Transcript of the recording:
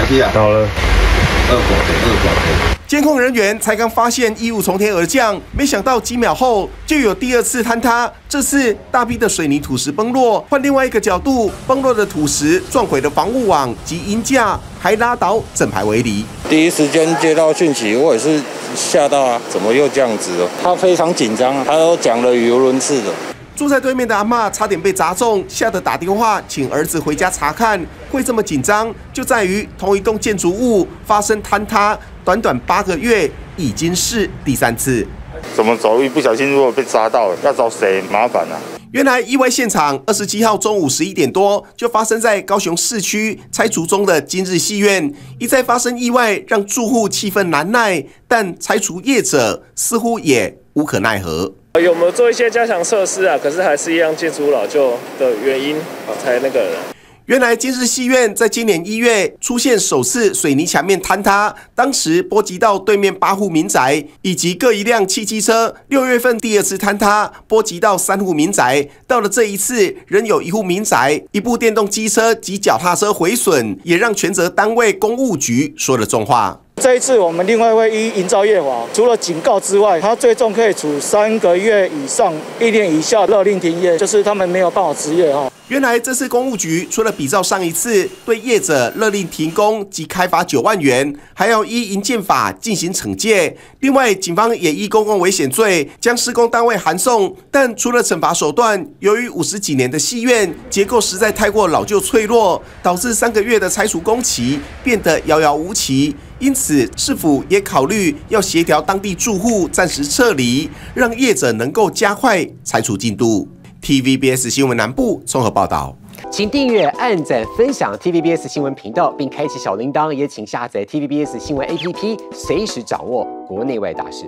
来去啊，到了。二火的二广的。监控人员才刚发现异物从天而降，没想到几秒后就有第二次坍塌。这次大批的水泥土石崩落，换另外一个角度，崩落的土石撞毁了防护网及鹰架，还拉倒整排围篱。第一时间接到讯息，我也是吓到啊，怎么又这样子哦？他非常紧张，他都讲了语无伦次的。住在对面的阿嬷差点被砸中，吓得打电话请儿子回家查看。会这么紧张，就在于同一栋建筑物发生坍塌，短短八个月已经是第三次。怎么走一不小心如果被砸到了，要找谁麻烦啊？原来意外现场二十七号中午十一点多就发生在高雄市区拆除中的今日戏院，一再发生意外，让住户气愤难耐，但拆除业者似乎也无可奈何。有没有做一些加强设施啊？可是还是一样建筑老旧的原因啊才那个。原来今日戏院在今年一月出现首次水泥墙面坍塌，当时波及到对面八户民宅以及各一辆汽机车。六月份第二次坍塌，波及到三户民宅。到了这一次，仍有一户民宅一部电动机车及脚踏车毁损，也让全责单位公务局说了重话。这一次，我们另外会依营造业法，除了警告之外，他最终可以处三个月以上一年以下勒令停业，就是他们没有办法执业哈。原来这次公务局除了比照上一次对业者勒令停工及开罚九万元，还要依营建法进行惩戒。另外，警方也依公共危险罪将施工单位函送。但除了惩罚手段，由于五十几年的戏院结构实在太过老旧脆弱，导致三个月的拆除工期变得遥遥无期。因此，市府也考虑要协调当地住户暂时撤离，让业者能够加快拆除进度？TVBS 新闻南部综合报道，请订阅、按赞、分享 TVBS 新闻频道，并开启小铃铛。也请下载 TVBS 新闻 APP，随时掌握国内外大事。